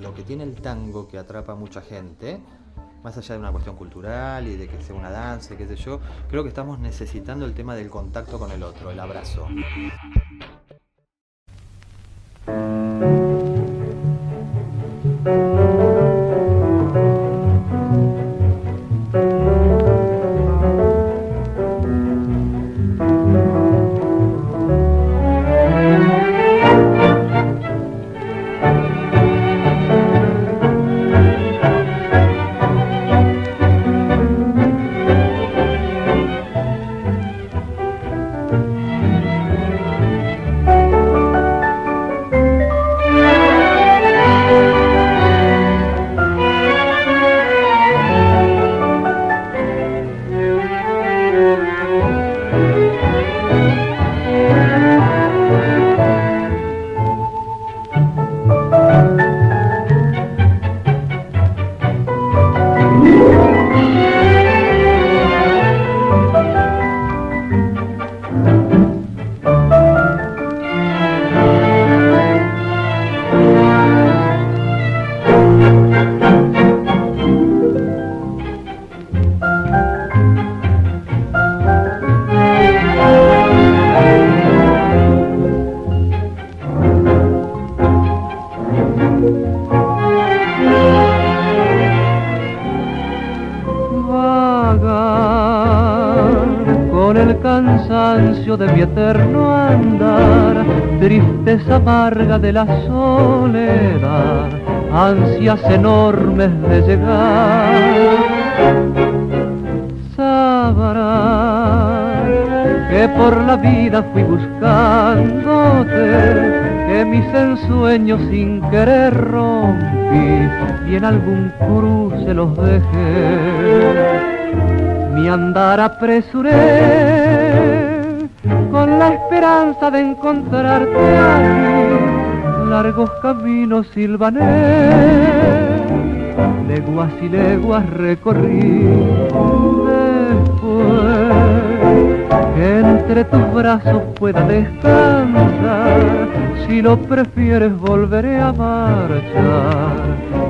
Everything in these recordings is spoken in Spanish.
Lo que tiene el tango que atrapa a mucha gente, más allá de una cuestión cultural y de que sea una danza, qué sé yo, creo que estamos necesitando el tema del contacto con el otro, el abrazo. De mi eterno andar, tristeza amarga de la soledad, ansias enormes de llegar. Sabrás que por la vida fui buscándote, mis ensueños sin querer rompí y en algún cruce los dejé. Mi andar apresuré con la esperanza de encontrarte aquí, largos caminos silvané, leguas y leguas recorrí. Después entre tus brazos pueda descansar, si lo prefieres volveré a marchar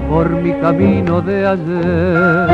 por mi camino de ayer.